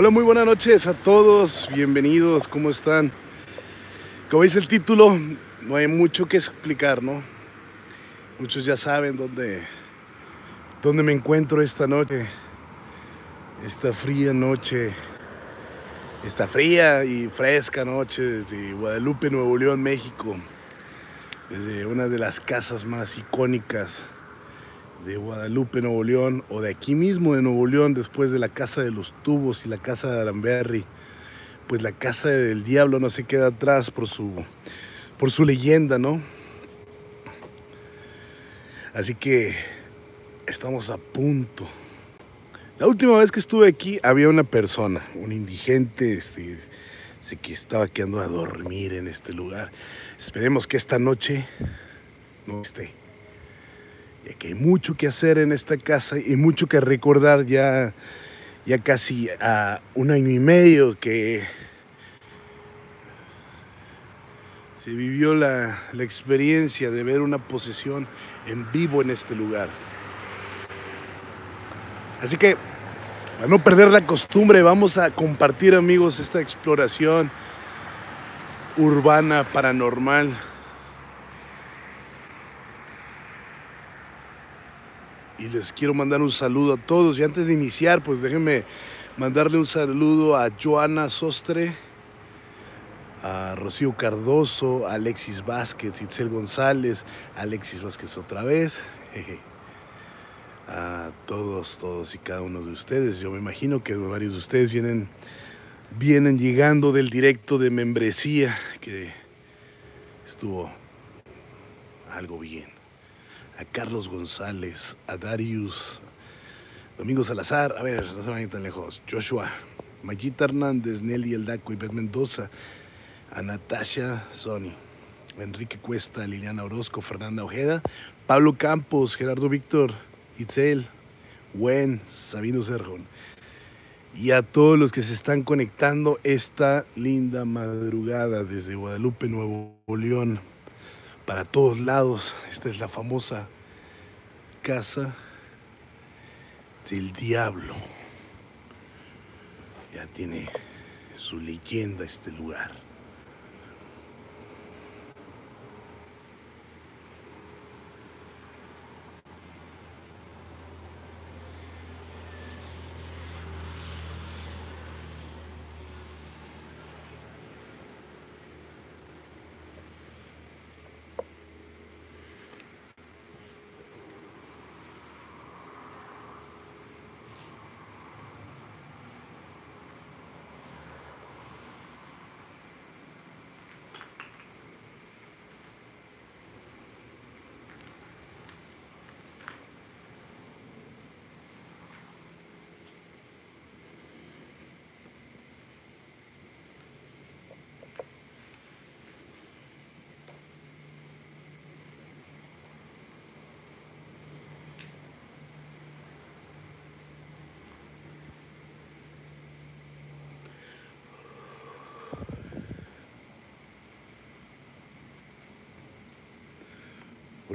Hola, muy buenas noches a todos, bienvenidos, ¿cómo están? Como dice el título, no hay mucho que explicar, ¿no? Muchos ya saben dónde, dónde me encuentro esta noche, esta fría noche, esta fría y fresca noche desde Guadalupe, Nuevo León, México, desde una de las casas más icónicas de Guadalupe, Nuevo León, o de aquí mismo de Nuevo León, después de la Casa de los Tubos y la Casa de Aramberry, pues la Casa del Diablo no se queda atrás por su, por su leyenda, ¿no? Así que estamos a punto. La última vez que estuve aquí había una persona, un indigente, este, que estaba quedando a dormir en este lugar. Esperemos que esta noche no esté ya que hay mucho que hacer en esta casa y mucho que recordar ya, ya casi a un año y medio que se vivió la, la experiencia de ver una posesión en vivo en este lugar. Así que, para no perder la costumbre, vamos a compartir amigos esta exploración urbana, paranormal les quiero mandar un saludo a todos. Y antes de iniciar, pues déjenme mandarle un saludo a Joana Sostre, a Rocío Cardoso, a Alexis Vázquez, Itzel González, Alexis Vázquez otra vez. A todos, todos y cada uno de ustedes. Yo me imagino que varios de ustedes vienen, vienen llegando del directo de membresía que estuvo algo bien a Carlos González, a Darius, Domingo Salazar, a ver, no se vayan tan lejos, Joshua, Mayita Hernández, Nelly Eldaco, Ivette Mendoza, a Natasha Sony, Enrique Cuesta, Liliana Orozco, Fernanda Ojeda, Pablo Campos, Gerardo Víctor, Itzel, Wen, Sabino Serjón. Y a todos los que se están conectando esta linda madrugada desde Guadalupe, Nuevo León para todos lados. Esta es la famosa casa del diablo. Ya tiene su leyenda este lugar.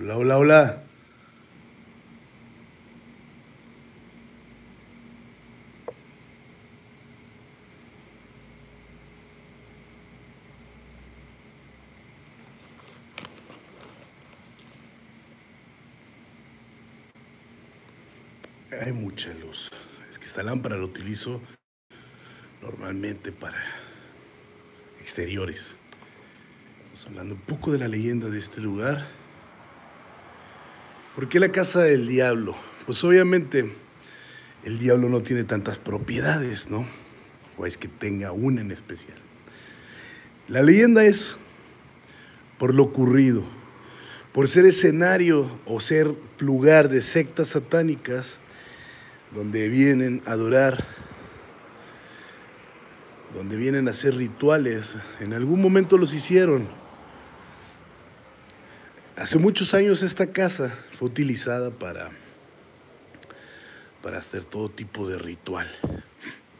Hola, hola, hola. Hay mucha luz. Es que esta lámpara la utilizo normalmente para exteriores. Estamos hablando un poco de la leyenda de este lugar. ¿Por qué la casa del diablo? Pues obviamente el diablo no tiene tantas propiedades, ¿no? O es que tenga una en especial. La leyenda es por lo ocurrido, por ser escenario o ser lugar de sectas satánicas donde vienen a adorar, donde vienen a hacer rituales. En algún momento los hicieron Hace muchos años esta casa fue utilizada para, para hacer todo tipo de ritual.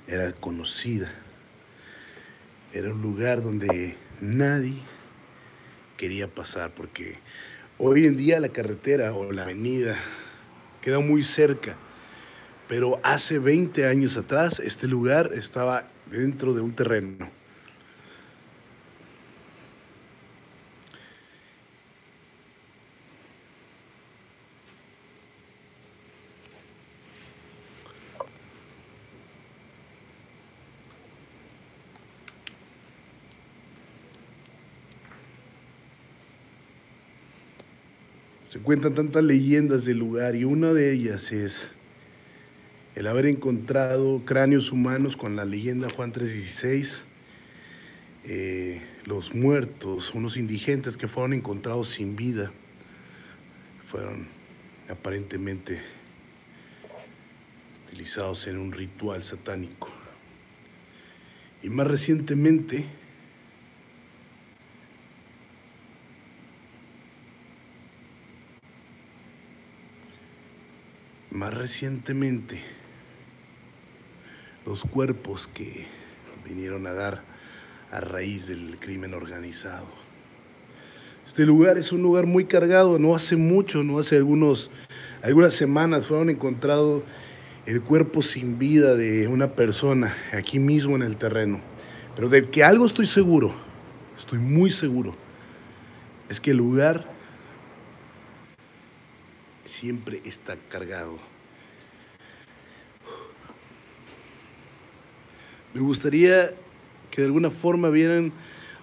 Era conocida. Era un lugar donde nadie quería pasar porque hoy en día la carretera o la avenida queda muy cerca Pero hace 20 años atrás este lugar estaba dentro de un terreno. Se cuentan tantas leyendas del lugar y una de ellas es el haber encontrado cráneos humanos con la leyenda Juan 316, eh, los muertos, unos indigentes que fueron encontrados sin vida, fueron aparentemente utilizados en un ritual satánico. Y más recientemente, más recientemente, los cuerpos que vinieron a dar a raíz del crimen organizado. Este lugar es un lugar muy cargado, no hace mucho, no hace algunos, algunas semanas fueron encontrado el cuerpo sin vida de una persona aquí mismo en el terreno. Pero de que algo estoy seguro, estoy muy seguro, es que el lugar siempre está cargado. Me gustaría que de alguna forma vieran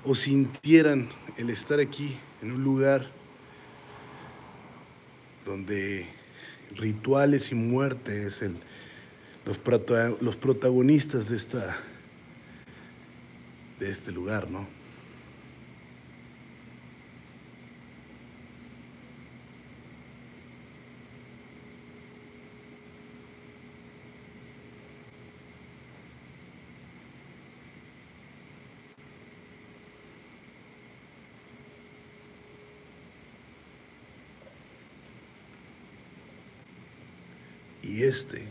o sintieran el estar aquí en un lugar donde rituales y muerte es el, los, los protagonistas de, esta, de este lugar, ¿no? Y este,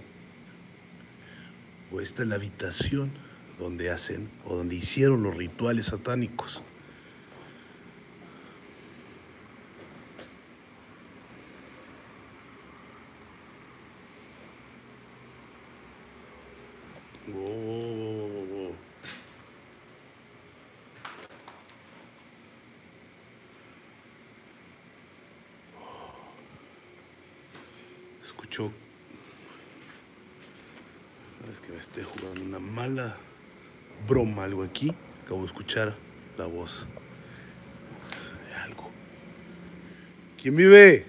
o esta es la habitación donde hacen o donde hicieron los rituales satánicos. Es que me esté jugando una mala broma, algo aquí. Acabo de escuchar la voz de algo. ¿Quién vive?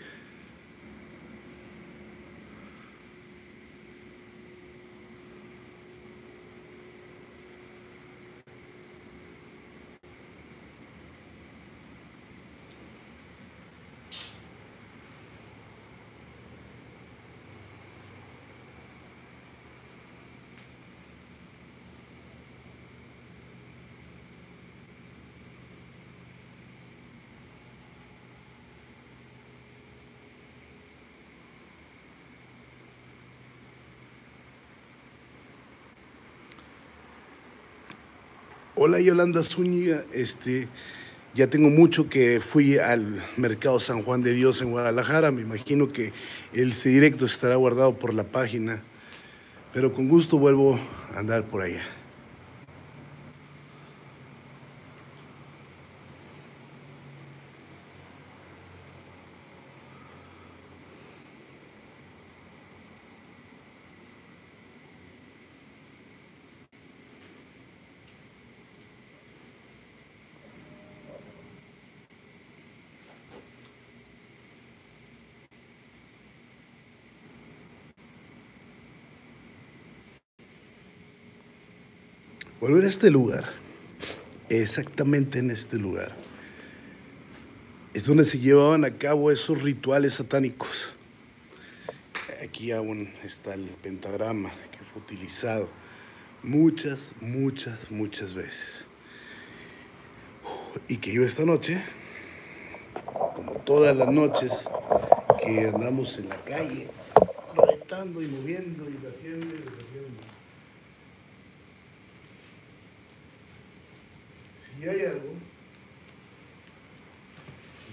Hola Yolanda Zúñiga, este, ya tengo mucho que fui al Mercado San Juan de Dios en Guadalajara, me imagino que el directo estará guardado por la página, pero con gusto vuelvo a andar por allá. Volver a este lugar, exactamente en este lugar, es donde se llevaban a cabo esos rituales satánicos. Aquí aún está el pentagrama que fue utilizado muchas, muchas, muchas veces. Y que yo esta noche, como todas las noches que andamos en la calle, retando y moviendo y haciendo y deshaciendo, Y hay algo,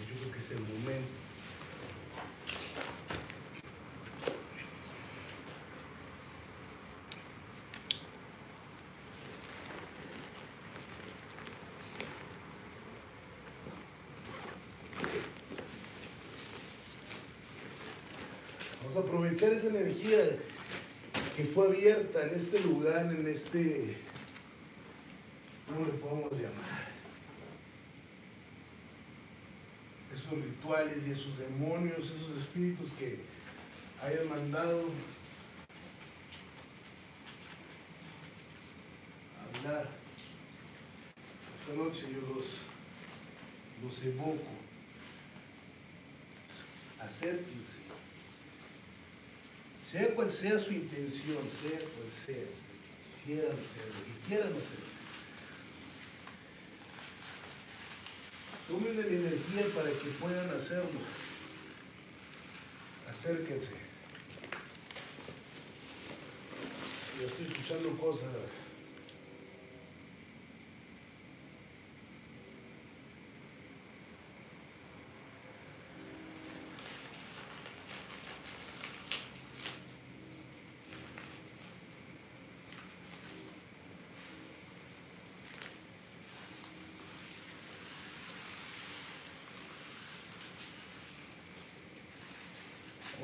yo creo que es el momento. Vamos a aprovechar esa energía que fue abierta en este lugar, en este ¿cómo le podemos llamar? Esos rituales y esos demonios, esos espíritus que hayan mandado hablar. Esta noche yo los, los evoco. Acérquense. Sea cual sea su intención, sea cual sea, quisieran hacer, lo que quieran hacer. Tomen la energía para que puedan hacerlo. Acérquense. Yo estoy escuchando cosas.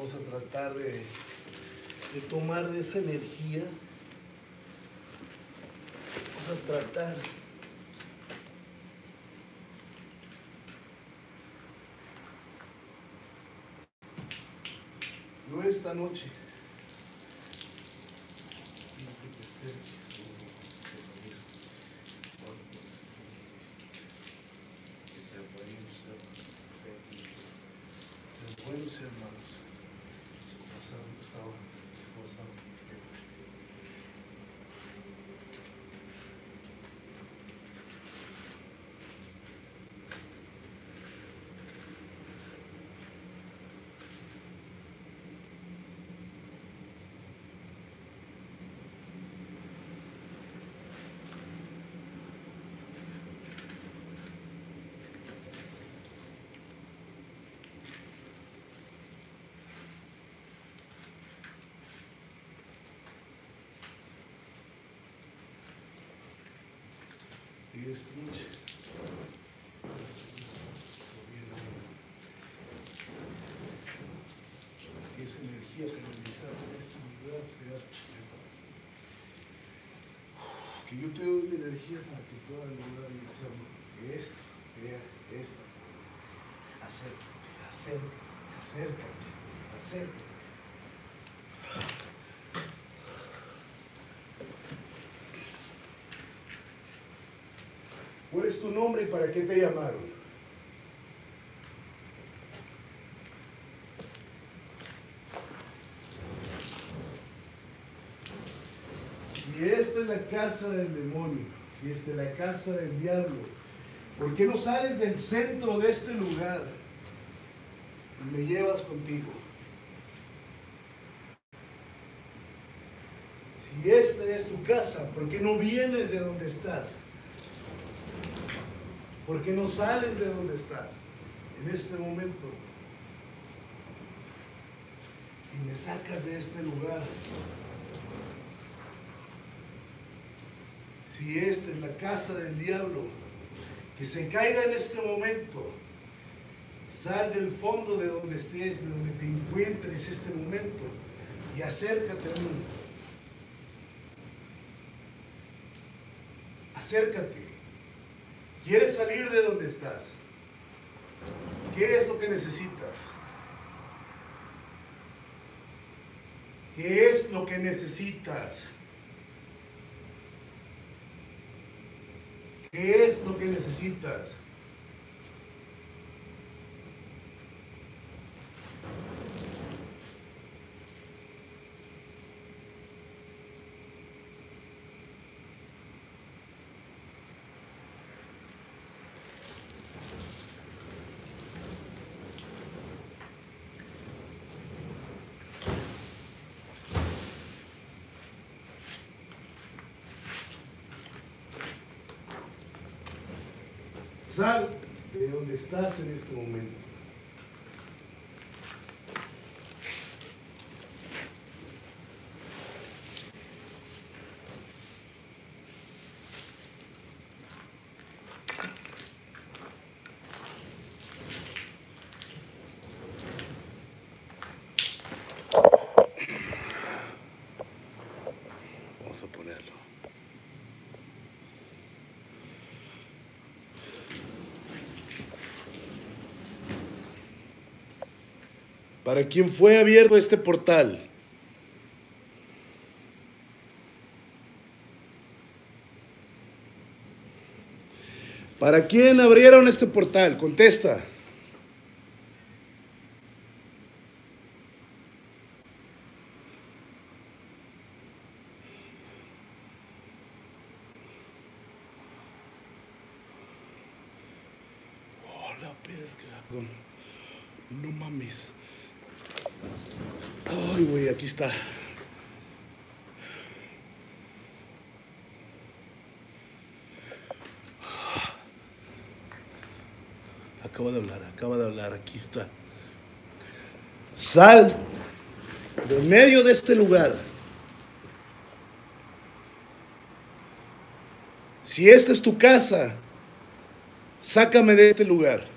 Vamos a tratar de, tomar de esa energía. Vamos a tratar. Yo esta noche. Buenos hermanos. Sí, es noche. Que esa energía canalizada en este lugar sea. Que yo te doy mi energía para que pueda lograr y hacerlo. Que esto sea esto. Acércate, acércate, acércate, ¿Cuál es tu nombre y para qué te llamaron? Si esta es la casa del demonio, si esta es la casa del diablo, ¿por qué no sales del centro de este lugar y me llevas contigo? Si esta es tu casa, ¿por qué no vienes de donde estás? ¿Por qué no sales de donde estás en este momento? Y me sacas de este lugar. Si esta es la casa del diablo, que se caiga en este momento. Sal del fondo de donde estés, de donde te encuentres este momento, y acércate a mí. Acércate. ¿Quieres salir de donde estás? ¿Qué es lo que necesitas? ¿Qué es lo que necesitas? ¿Qué es lo que necesitas? Sal de donde estás en este momento. ¿Para quién fue abierto este portal? ¿Para quién abrieron este portal? Contesta. Hola, Pedro. No mames. Ay, güey, aquí está. Acaba de hablar, acaba de hablar, aquí está. Sal de medio de este lugar. Si esta es tu casa, sácame de este lugar.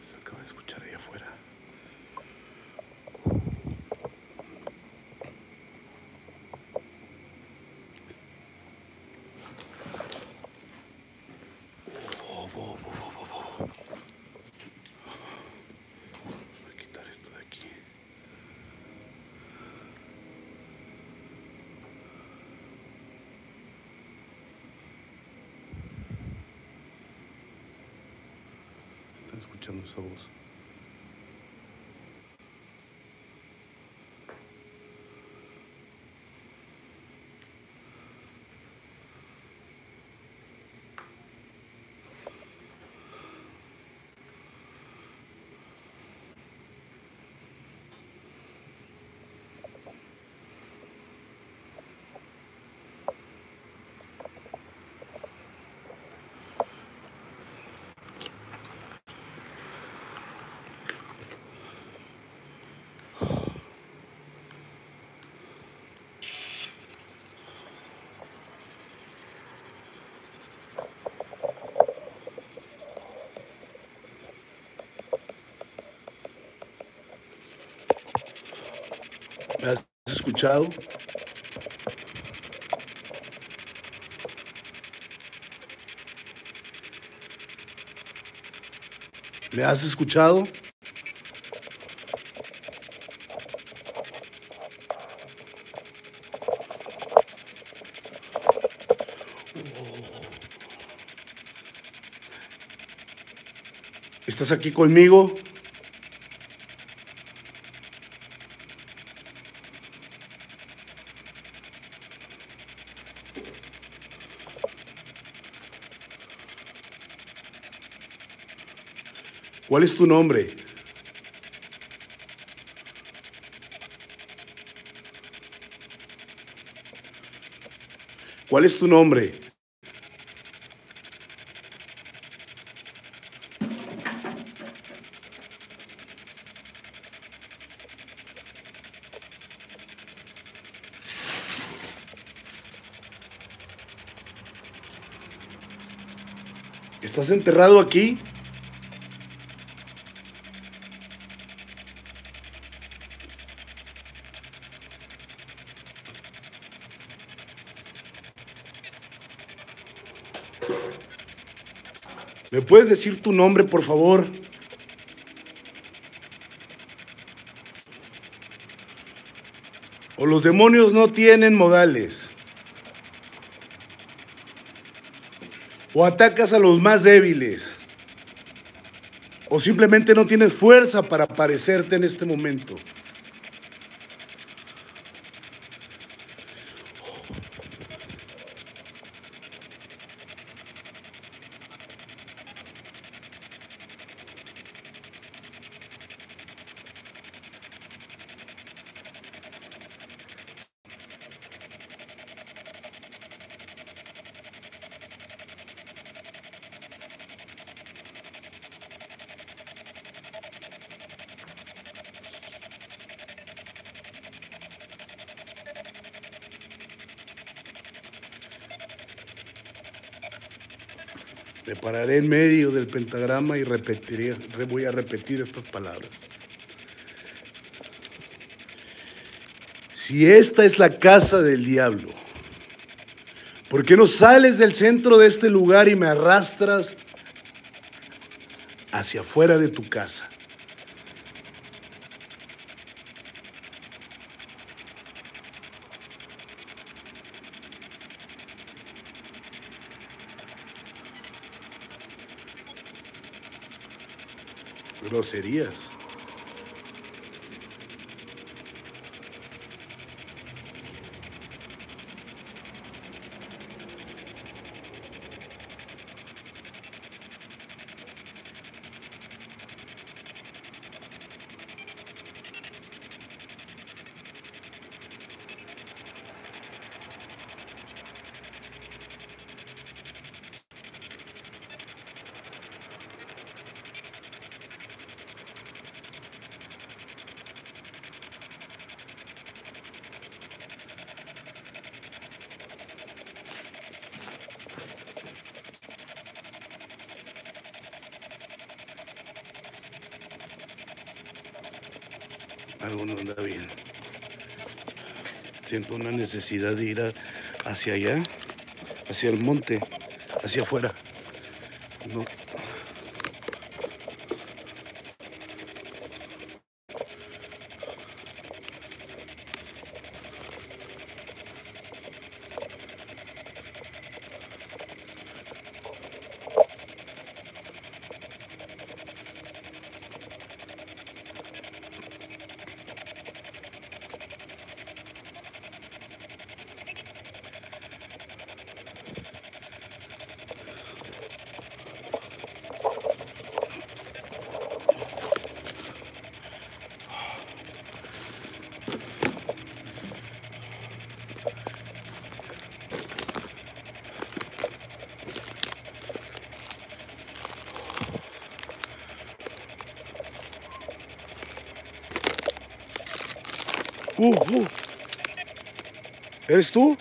Se acaba de escuchar ahí afuera. Voy a quitar esto de aquí. Están escuchando esa voz. ¿Me has escuchado? ¿Me has escuchado? ¿Estás aquí conmigo? ¿Cuál es tu nombre? ¿Cuál es tu nombre? ¿Estás enterrado aquí? Puedes decir tu nombre, por favor? O los demonios no tienen modales. O atacas a los más débiles. O simplemente no tienes fuerza para aparecerte en este momento. Me pararé en medio pentagrama y repetiré, voy a repetir estas palabras. Si esta es la casa del diablo, ¿por qué no sales del centro de este lugar y me arrastras hacia afuera de tu casa? Groserías. algo no anda bien. Siento una necesidad de ir hacia allá, hacia el monte, hacia afuera. Uh, uh. ¿Eres tú?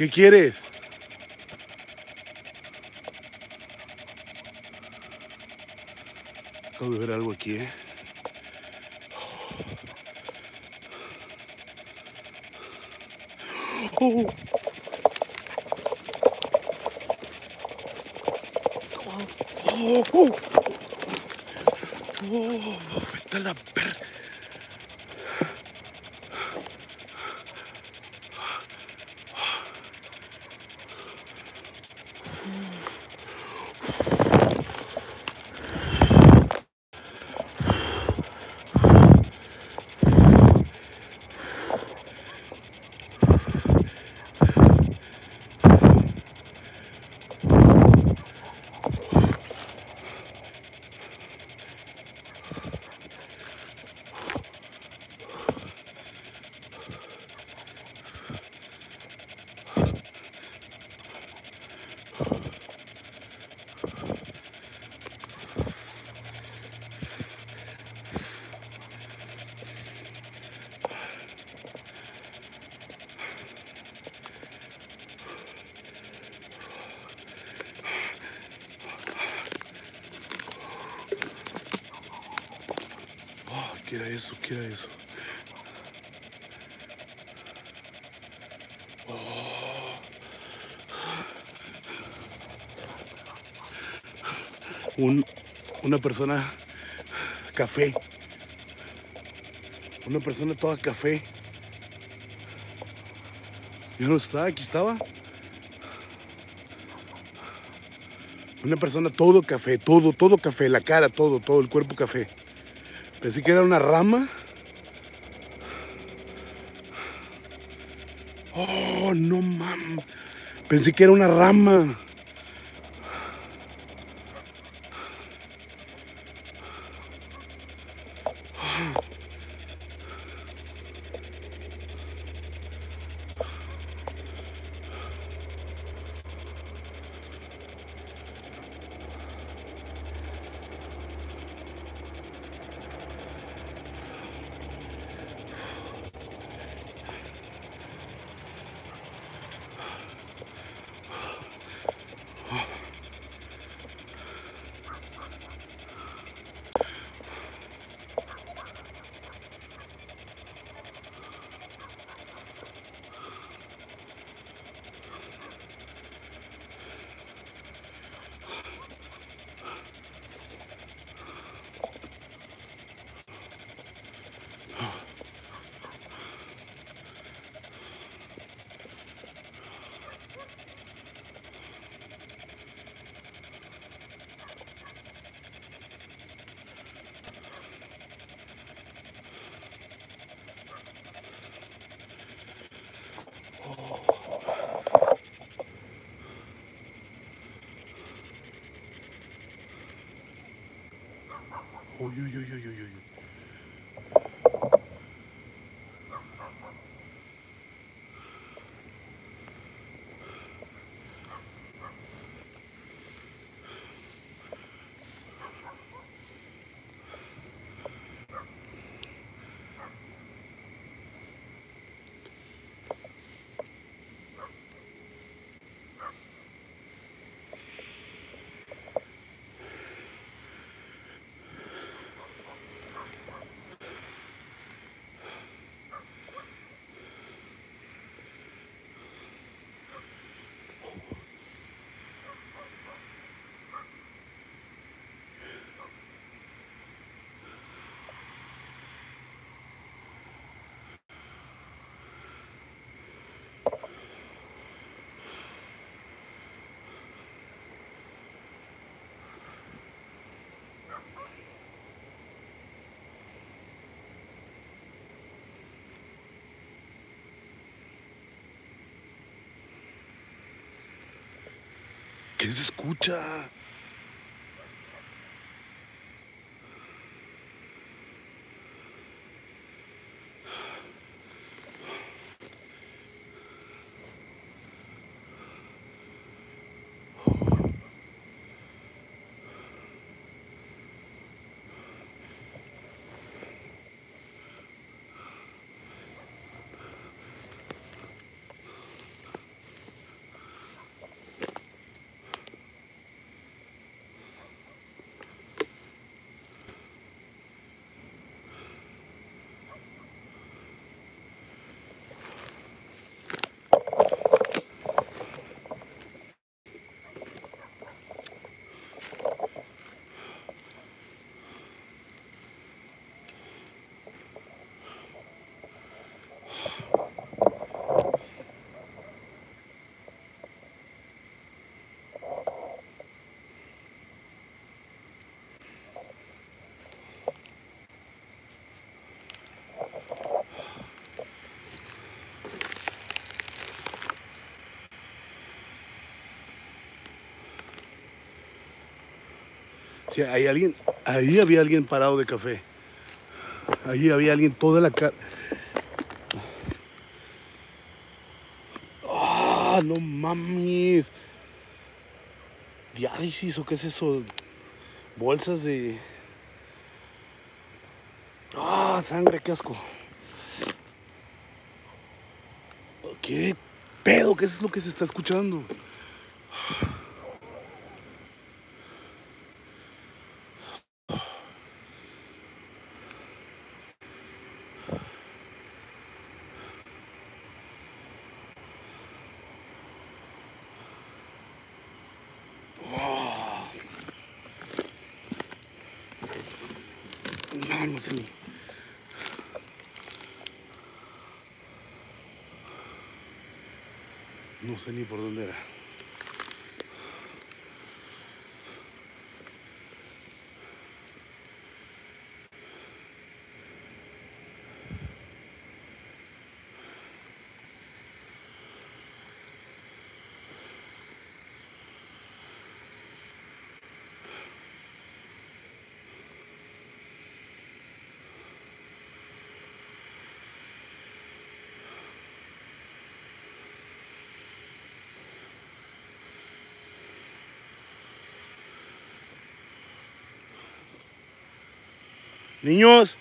¿Qué quieres? Acabo de ver algo aquí, ¿eh? Oh oh. Oh, vete a la per... era eso? ¿Qué era eso? Un, una persona café. Una persona toda café. Ya no está, aquí estaba. Una persona todo café, todo, todo café, la cara, todo, todo, el cuerpo café. Pensé que era una rama. Oh, no mames. Pensé que era una rama. Uy, uy, uy, ¿Qué se escucha? Hay alguien, ahí había alguien parado de café. Ahí había alguien toda la cara. ¡Ah, no mames! ¿Diálisis o qué es eso? Bolsas de. ¡Ah, sangre, qué asco! ¿Qué pedo? ¿Qué es lo que se está escuchando? Ni por dónde era. Niños.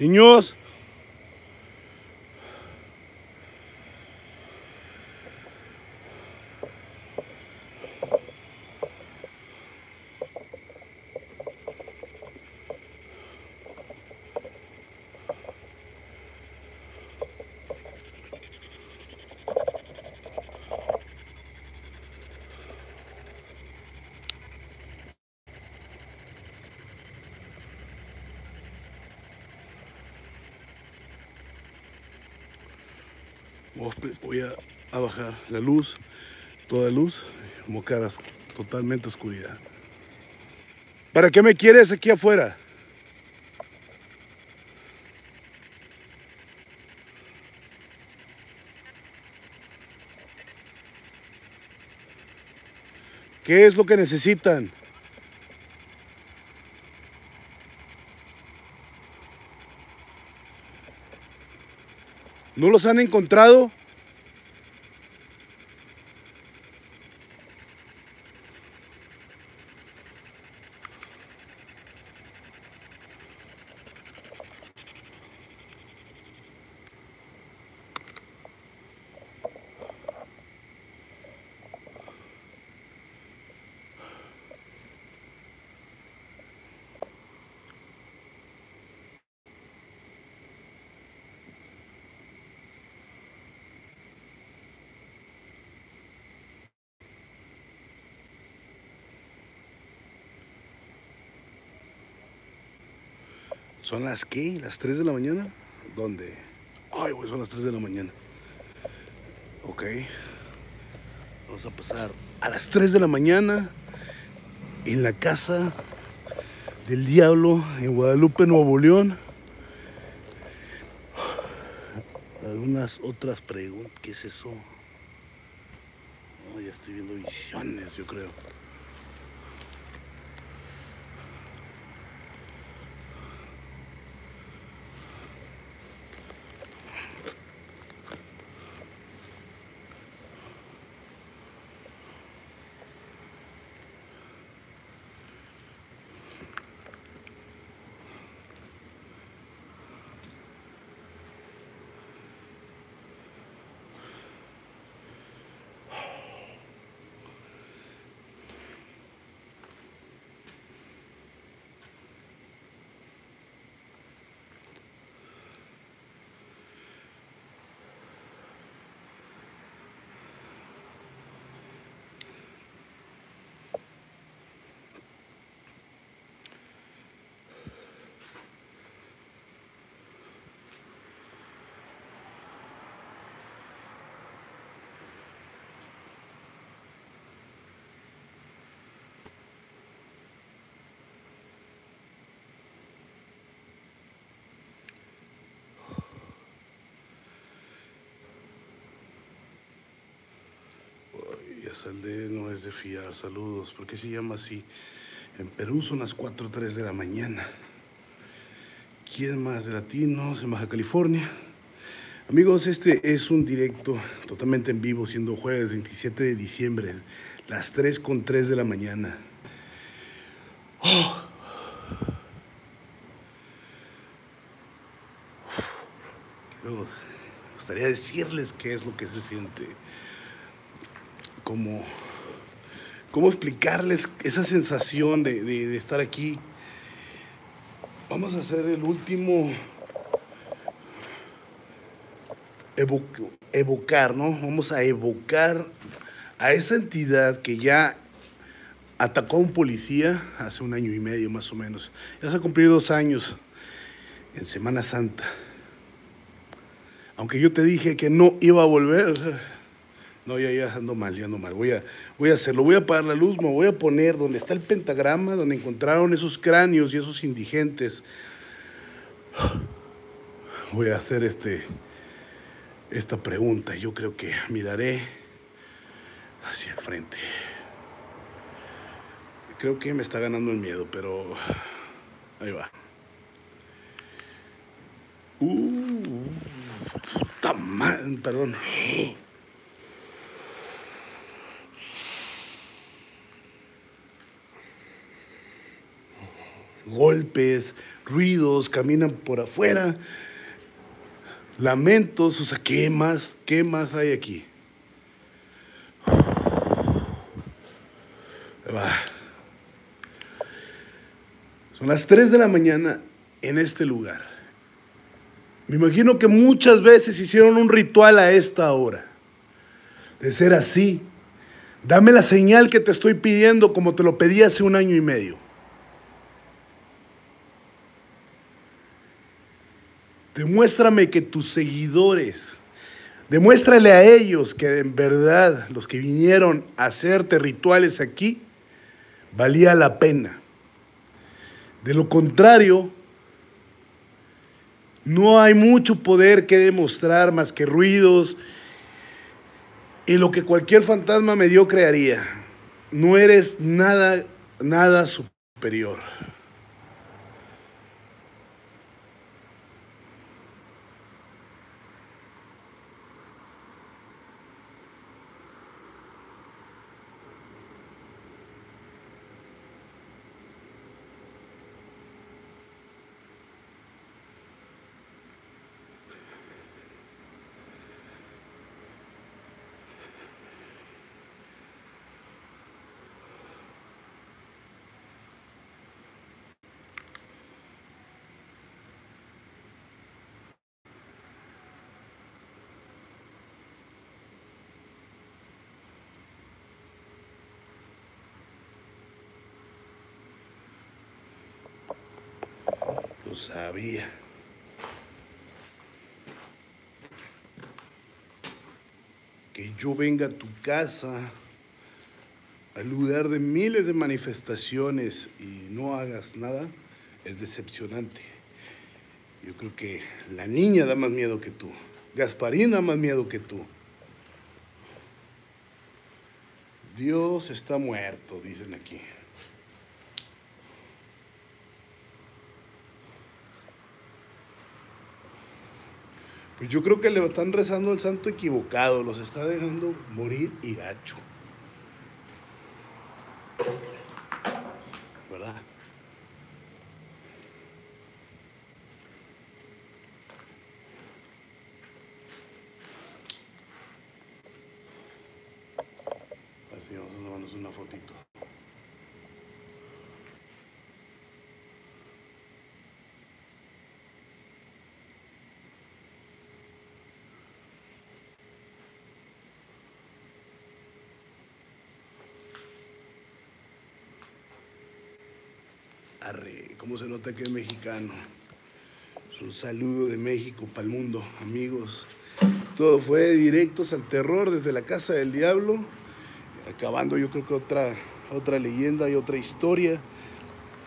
Niños. La luz, toda luz, como caras totalmente oscuridad. ¿Para qué me quieres aquí afuera? ¿Qué es lo que necesitan? ¿No los han encontrado? ¿Son las qué? ¿Las 3 de la mañana? ¿Dónde? Ay, güey, son las 3 de la mañana. Ok. Vamos a pasar a las 3 de la mañana en la casa del diablo en Guadalupe, Nuevo León. Algunas otras preguntas. ¿Qué es eso? Oh, ya estoy viendo visiones, yo creo. Saldé no es de fiar, saludos. ¿Por qué se llama así? En Perú son las 4 o 3 de la mañana. ¿Quién más de latinos en Baja California? Amigos, este es un directo totalmente en vivo, siendo jueves 27 de diciembre, las 3 con 3 de la mañana. Oh. gustaría decirles qué es lo que se siente como, cómo explicarles esa sensación de, estar aquí. Vamos a hacer el último, evocar, ¿no? Vamos a evocar a esa entidad que ya atacó a un policía hace un año y medio más o menos. Ya se ha cumplido dos años en Semana Santa. Aunque yo te dije que no iba a volver, no, ya, ya ando mal, ya ando mal. Voy a, voy a hacerlo, voy a apagar la luz, me voy a poner donde está el pentagrama, donde encontraron esos cráneos y esos indigentes. Voy a hacer este, esta pregunta. Yo creo que miraré hacia el frente. Creo que me está ganando el miedo, pero ahí va. Uh, puta perdón. Golpes, ruidos, caminan por afuera, lamentos, o sea, ¿qué más, qué más hay aquí? Son las 3 de la mañana en este lugar. Me imagino que muchas veces hicieron un ritual a esta hora. De ser así, dame la señal que te estoy pidiendo como te lo pedí hace un año y medio. Demuéstrame que tus seguidores, demuéstrale a ellos que en verdad los que vinieron a hacerte rituales aquí, valía la pena. De lo contrario, no hay mucho poder que demostrar más que ruidos y lo que cualquier fantasma mediocre haría. No eres nada, nada superior. Sabía. Que yo venga a tu casa, al lugar de miles de manifestaciones y no hagas nada, es decepcionante. Yo creo que la niña da más miedo que tú. Gasparín da más miedo que tú. Dios está muerto, dicen aquí. Pues yo creo que le están rezando al santo equivocado, los está dejando morir y gacho. ¿Verdad? Así vamos a tomarnos una fotito. Arre, ¿cómo se nota que es mexicano? Es un saludo de México para el mundo, amigos. Todo fue directos al terror desde la casa del diablo, acabando yo creo que otra, otra leyenda y otra historia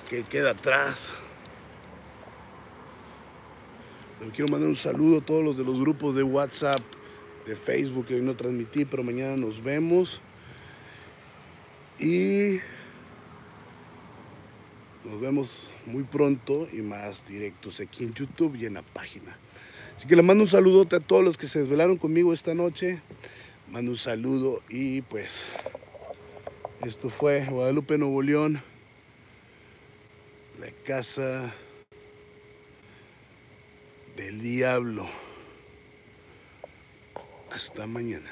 que queda atrás. Pero quiero mandar un saludo a todos los de los grupos de WhatsApp, de Facebook que hoy no transmití, pero mañana nos vemos. Y nos vemos muy pronto y más directos aquí en YouTube y en la página. Así que le mando un saludote a todos los que se desvelaron conmigo esta noche. Mando un saludo y pues esto fue Guadalupe Nuevo León, la casa del diablo. Hasta mañana.